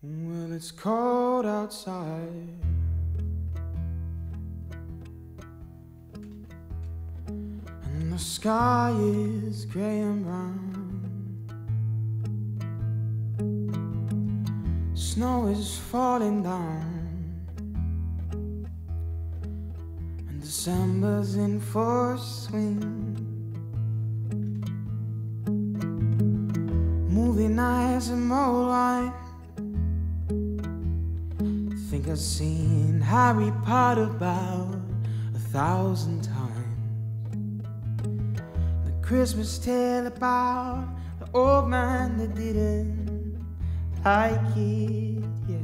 Well, it's cold outside. And the sky is gray and brown. Snow is falling down. And December's in full swing. Movie nights and mulled wine. Think I've seen Harry Potter about a thousand times. The Christmas tale about the old man that didn't like it, yeah.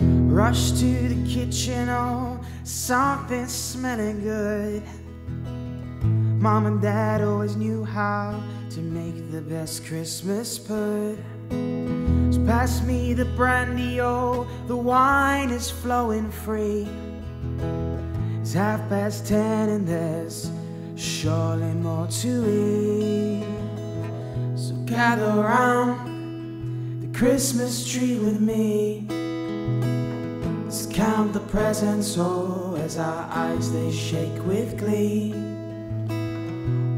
Rush to the kitchen, oh, something smelling good. Mom and Dad always knew how to make the best Christmas pud. So pass me the brandy, oh, the wine is flowing free. It's half past ten and there's surely more to eat. So gather round the Christmas tree with me. Let's count the presents, oh, as our eyes they shake with glee.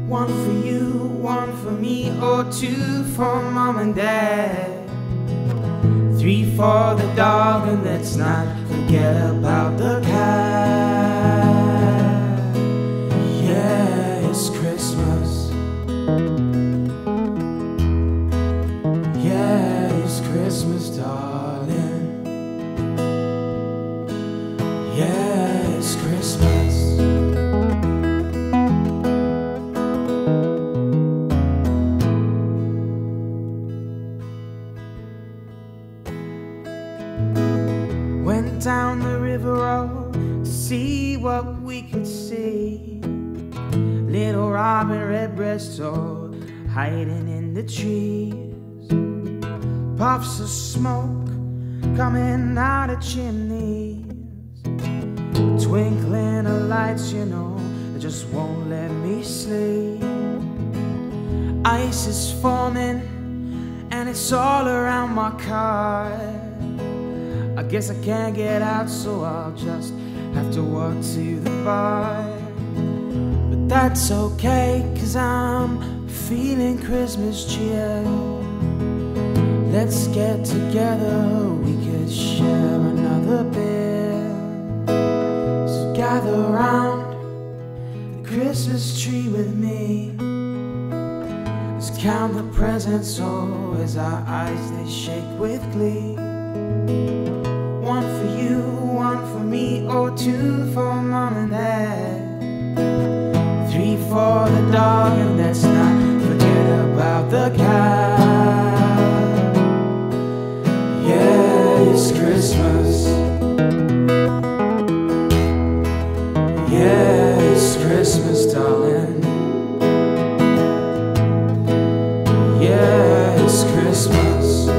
One for you, one for me, or two for mom and dad. Three for the dog, and let's not forget about the cat. Yeah, it's Christmas. Yeah, it's Christmas, darling. Yeah, down the river road to see what we could see. Little robin redbreast all hiding in the trees. Puffs of smoke coming out of chimneys. Twinkling of lights, you know, that just won't let me sleep. Ice is forming and it's all around my car. I guess I can't get out, so I'll just have to walk to the bar. But that's okay, cause I'm feeling Christmas cheer. Let's get together, we could share another beer. So gather round the Christmas tree with me. Let's count the presents, oh, as our eyes they shake with glee. One for you, one for me, or two for mom and dad. Three for the dog, and let's not forget about the cat. Yeah, it's Christmas. Yeah, it's Christmas, darling. Yeah, it's Christmas.